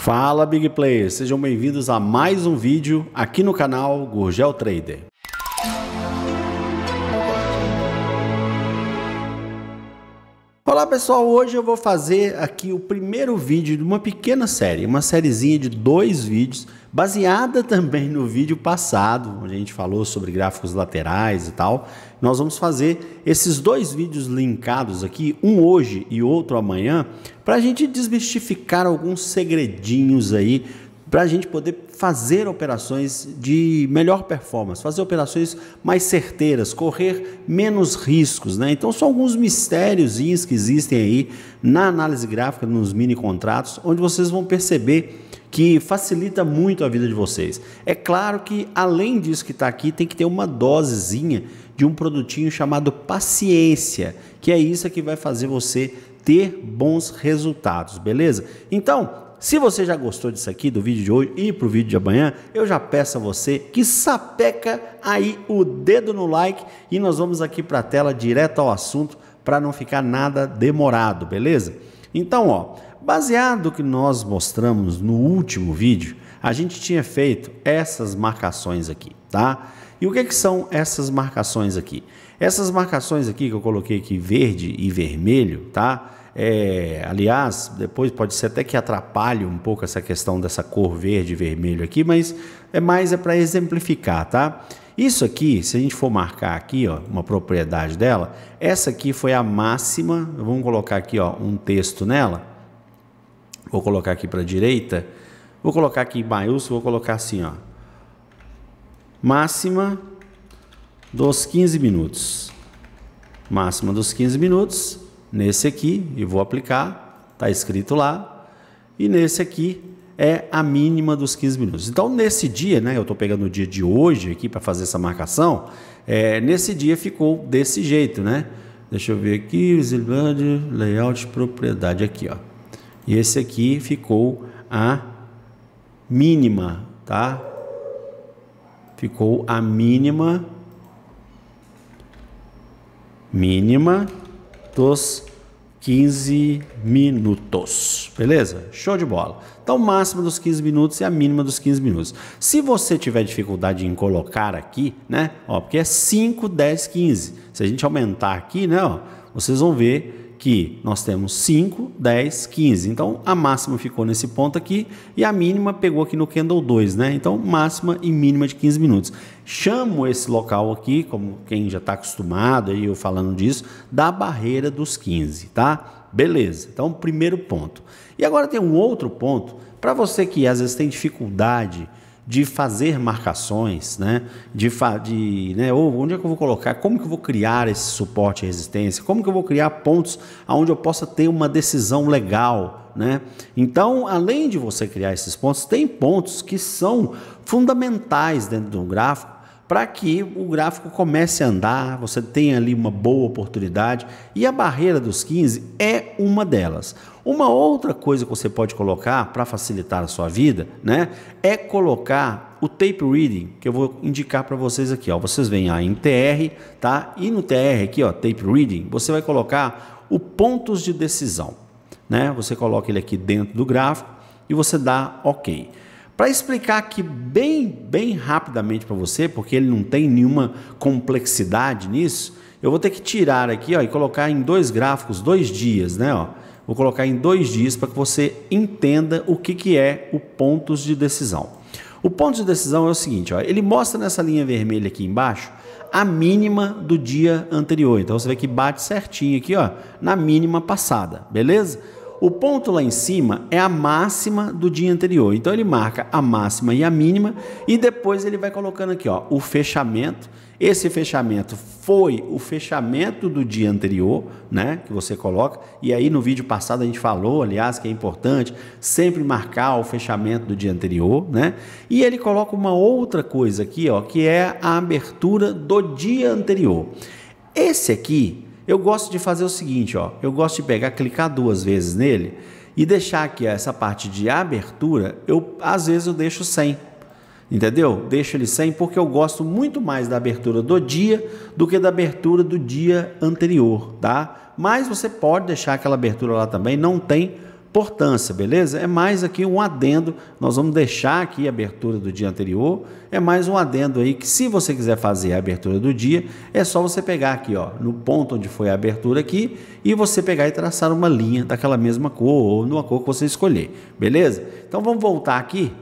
Fala Big Players, sejam bem-vindos a mais um vídeo aqui no canal Gurgel Trader. Olá pessoal, hoje eu vou fazer aqui o primeiro vídeo de uma pequena série, uma sériezinha de dois vídeos, baseada também no vídeo passado, onde a gente falou sobre gráficos laterais e tal. Nós vamos fazer esses dois vídeos linkados aqui, um hoje e outro amanhã, para a gente desmistificar alguns segredinhos aí para a gente poder fazer operações de melhor performance, fazer operações mais certeiras, correr menos riscos, né? Então são alguns mistérios que existem aí na análise gráfica, nos mini contratos, onde vocês vão perceber que facilita muito a vida de vocês. É claro que além disso que está aqui, tem que ter uma dosezinha de um produtinho chamado paciência, que é isso que vai fazer você ter bons resultados, beleza? Então, se você já gostou disso aqui, do vídeo de hoje e pro vídeo de amanhã, eu já peço a você que sapeca aí o dedo no like e nós vamos aqui para a tela direto ao assunto para não ficar nada demorado, beleza? Então, ó, baseado no que nós mostramos no último vídeo, a gente tinha feito essas marcações aqui, tá? E o que, que são essas marcações aqui? Essas marcações aqui que eu coloquei aqui verde e vermelho, tá? É, aliás, depois pode ser até que atrapalhe um pouco essa questão dessa cor verde e vermelho aqui, mas é mais é para exemplificar, tá? Isso aqui, se a gente for marcar aqui, ó, uma propriedade dela, essa aqui foi a máxima. Vamos colocar aqui, ó, um texto nela. Vou colocar aqui para a direita. Vou colocar aqui em maiúsculo, vou colocar assim, ó. Máxima dos 15 minutos. Máxima dos 15 minutos nesse aqui e vou aplicar, está escrito lá, e nesse aqui é a mínima dos 15 minutos. Então, nesse dia, né, eu estou pegando o dia de hoje aqui para fazer essa marcação, é, nesse dia ficou desse jeito, né? Deixa eu ver aqui, visibilidade, layout, propriedade, aqui, ó. E esse aqui ficou a mínima, tá? Ficou a mínima, mínima dos 15 minutos. Beleza? Show de bola. Então, máxima dos 15 minutos e a mínima dos 15 minutos. Se você tiver dificuldade em colocar aqui, né? Ó, porque é 5, 10, 15. Se a gente aumentar aqui, né? Ó, vocês vão ver que nós temos 5, 10, 15. Então a máxima ficou nesse ponto aqui e a mínima pegou aqui no candle 2, né? Então máxima e mínima de 15 minutos. Chamo esse local aqui, como quem já está acostumado aí eu falando disso, da barreira dos 15, tá? Beleza. Então primeiro ponto. E agora tem um outro ponto para você que às vezes tem dificuldade de fazer marcações, né? De, de né? Ou onde é que eu vou colocar? Como que eu vou criar esse suporte e resistência? Como que eu vou criar pontos onde eu possa ter uma decisão legal, né? Então, além de você criar esses pontos, tem pontos que são fundamentais dentro de um gráfico para que o gráfico comece a andar, você tenha ali uma boa oportunidade e a barreira dos 15 é uma delas. Uma outra coisa que você pode colocar para facilitar a sua vida, né, é colocar o tape reading, que eu vou indicar para vocês aqui, ó. Vocês vêm aí em TR, tá? E no TR aqui, ó, tape reading, você vai colocar o pontos de decisão, né? Você coloca ele aqui dentro do gráfico e você dá OK. Para explicar aqui bem, bem rapidamente para você, porque ele não tem nenhuma complexidade nisso, eu vou ter que tirar aqui ó, e colocar em dois gráficos, dois dias, né? Ó. Vou colocar em dois dias para que você entenda o que, que é o pontos de decisão. O ponto de decisão é o seguinte, ó, ele mostra nessa linha vermelha aqui embaixo a mínima do dia anterior. Então você vê que bate certinho aqui, ó, na mínima passada, beleza? O ponto lá em cima é a máxima do dia anterior. Então ele marca a máxima e a mínima e depois ele vai colocando aqui, ó, o fechamento. Esse fechamento foi o fechamento do dia anterior, né, que você coloca. E aí no vídeo passado a gente falou, aliás, que é importante sempre marcar o fechamento do dia anterior, né? E ele coloca uma outra coisa aqui, ó, que é a abertura do dia anterior. Esse aqui eu gosto de fazer o seguinte, ó, eu gosto de pegar, clicar duas vezes nele e deixar aqui essa parte de abertura, eu às vezes eu deixo sem. Entendeu? Deixo ele sem porque eu gosto muito mais da abertura do dia do que da abertura do dia anterior, tá? Mas você pode deixar aquela abertura lá também, não tem importância, beleza? É mais aqui um adendo. Nós vamos deixar aqui a abertura do dia anterior. É mais um adendo aí que se você quiser fazer a abertura do dia, é só você pegar aqui, ó, no ponto onde foi a abertura aqui e você pegar e traçar uma linha daquela mesma cor ou numa cor que você escolher, beleza? Então vamos voltar aqui.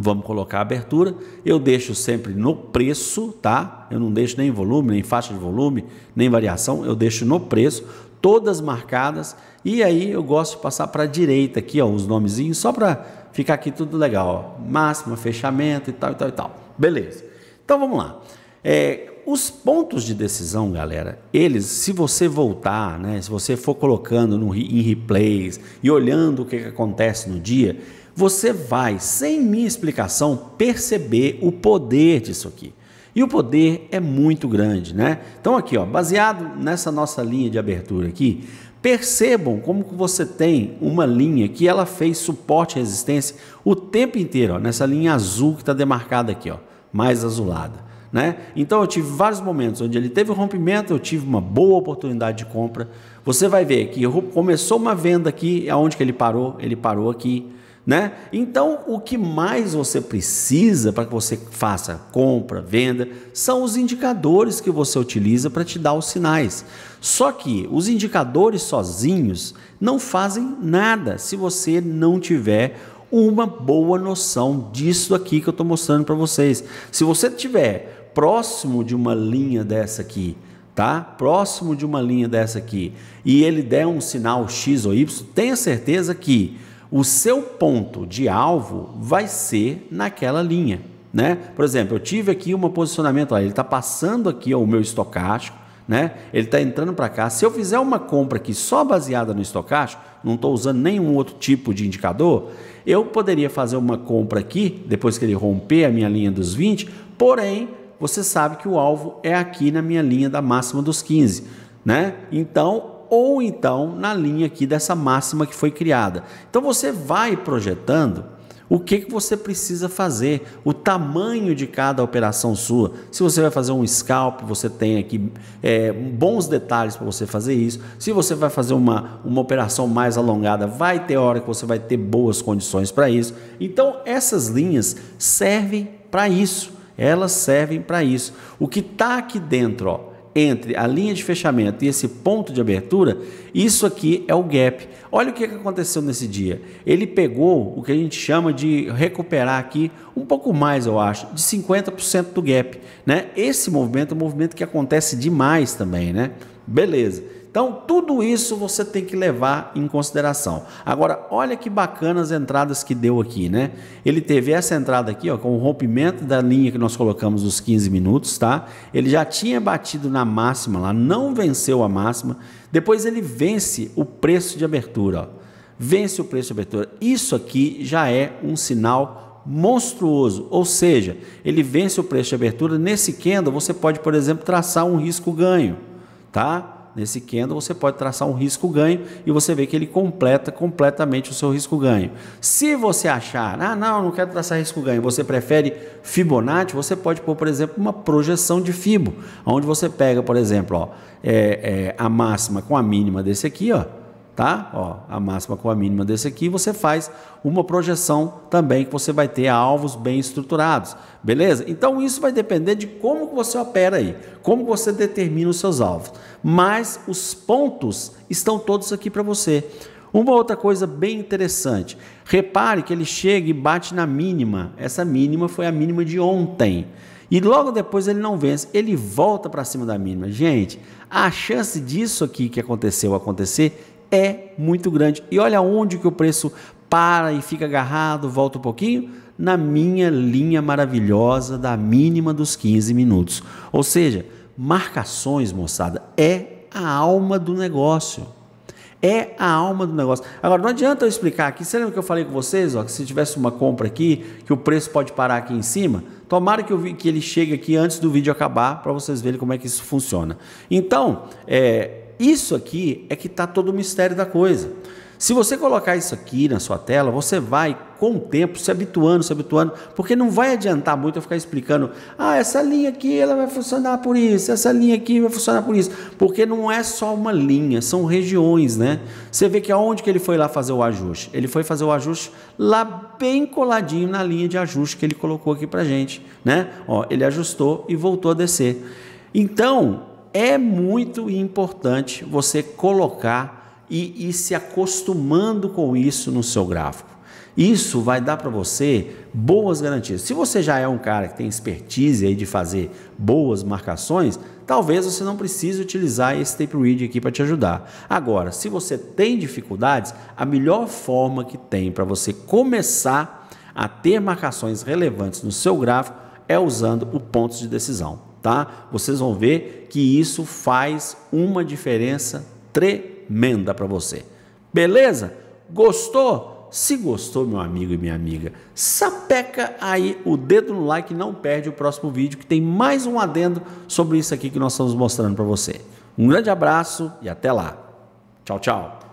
Vamos colocar a abertura. Eu deixo sempre no preço, tá? Eu não deixo nem volume, nem faixa de volume, nem variação. Eu deixo no preço todas marcadas. E aí eu gosto de passar para a direita aqui, ó, os nomezinhos, só para ficar aqui tudo legal. Ó. Máxima, fechamento e tal, e tal, e tal. Beleza. Então vamos lá. É, os pontos de decisão, galera, eles, se você voltar, né, se você for colocando no, em replays e olhando o que, que acontece no dia, você vai, sem minha explicação, perceber o poder disso aqui. E o poder é muito grande, né? Então aqui, ó, baseado nessa nossa linha de abertura aqui, percebam como que você tem uma linha que ela fez suporte e resistência o tempo inteiro, ó, nessa linha azul que está demarcada aqui, ó, mais azulada. Né? Então eu tive vários momentos onde ele teve um rompimento, eu tive uma boa oportunidade de compra. Você vai ver que começou uma venda aqui, aonde que ele parou? Ele parou aqui. Né? Então, o que mais você precisa para que você faça compra, venda, são os indicadores que você utiliza para te dar os sinais. Só que os indicadores sozinhos não fazem nada se você não tiver uma boa noção disso aqui que eu estou mostrando para vocês. Se você estiver próximo de uma linha dessa aqui, tá? Próximo de uma linha dessa aqui, e ele der um sinal X ou Y, tenha certeza que o seu ponto de alvo vai ser naquela linha. Né? Por exemplo, eu tive aqui um posicionamento, ele está passando aqui ó, o meu estocástico, né? ele está entrando para cá. Se eu fizer uma compra aqui só baseada no estocástico, não estou usando nenhum outro tipo de indicador, eu poderia fazer uma compra aqui, depois que ele romper a minha linha dos 20, porém, você sabe que o alvo é aqui na minha linha da máxima dos 15. Né? Então, ou então na linha aqui dessa máxima que foi criada. Então você vai projetando o que, que você precisa fazer, o tamanho de cada operação sua. Se você vai fazer um scalp, você tem aqui é, bons detalhes para você fazer isso. Se você vai fazer uma, uma operação mais alongada, vai ter hora que você vai ter boas condições para isso. Então, essas linhas servem para isso. Elas servem para isso. O que está aqui dentro, ó, entre a linha de fechamento e esse ponto de abertura, isso aqui é o gap. Olha o que aconteceu nesse dia. Ele pegou o que a gente chama de recuperar aqui um pouco mais, eu acho, de 50% do gap. Né? Esse movimento é um movimento que acontece demais também. Né? Beleza. Então, tudo isso você tem que levar em consideração. Agora, olha que bacana as entradas que deu aqui, né? Ele teve essa entrada aqui, ó, com o rompimento da linha que nós colocamos dos 15 minutos, tá? Ele já tinha batido na máxima lá, não venceu a máxima. Depois ele vence o preço de abertura, ó. Vence o preço de abertura. Isso aqui já é um sinal monstruoso, ou seja, ele vence o preço de abertura. Nesse candle, você pode, por exemplo, traçar um risco ganho, tá? Nesse candle você pode traçar um risco-ganho e você vê que ele completa completamente o seu risco-ganho. Se você achar, ah, não, não quero traçar risco-ganho, você prefere Fibonacci, você pode pôr, por exemplo, uma projeção de Fibo, onde você pega, por exemplo, ó, é, é, a máxima com a mínima desse aqui, ó, tá? Ó, a máxima com a mínima desse aqui, você faz uma projeção também que você vai ter alvos bem estruturados, beleza? Então isso vai depender de como você opera aí, como você determina os seus alvos. Mas os pontos estão todos aqui para você. Uma outra coisa bem interessante, repare que ele chega e bate na mínima. Essa mínima foi a mínima de ontem. E logo depois ele não vence, ele volta para cima da mínima. Gente, a chance disso aqui que aconteceu acontecer é muito grande. E olha onde que o preço para e fica agarrado, volta um pouquinho, na minha linha maravilhosa da mínima dos 15 minutos. Ou seja, marcações, moçada, é a alma do negócio. É a alma do negócio. Agora, não adianta eu explicar aqui. Você lembra que eu falei com vocês? Ó, que se tivesse uma compra aqui, que o preço pode parar aqui em cima? Tomara que, eu, que ele chegue aqui antes do vídeo acabar, para vocês verem como é que isso funciona. Então, é, isso aqui é que está todo o mistério da coisa. Se você colocar isso aqui na sua tela, você vai com o tempo, se habituando, se habituando, porque não vai adiantar muito eu ficar explicando, ah, essa linha aqui ela vai funcionar por isso, essa linha aqui vai funcionar por isso, porque não é só uma linha, são regiões, né? Você vê que aonde que ele foi lá fazer o ajuste? Ele foi fazer o ajuste lá bem coladinho na linha de ajuste que ele colocou aqui pra gente, né? Ó, ele ajustou e voltou a descer. Então, é muito importante você colocar e ir se acostumando com isso no seu gráfico. Isso vai dar para você boas garantias. Se você já é um cara que tem expertise aí de fazer boas marcações, talvez você não precise utilizar esse tape read aqui para te ajudar. Agora, se você tem dificuldades, a melhor forma que tem para você começar a ter marcações relevantes no seu gráfico é usando o pontos de decisão tá? Vocês vão ver que isso faz uma diferença tremenda para você. Beleza? Gostou? Se gostou, meu amigo e minha amiga, sapeca aí o dedo no like, não perde o próximo vídeo que tem mais um adendo sobre isso aqui que nós estamos mostrando para você. Um grande abraço e até lá. Tchau, tchau.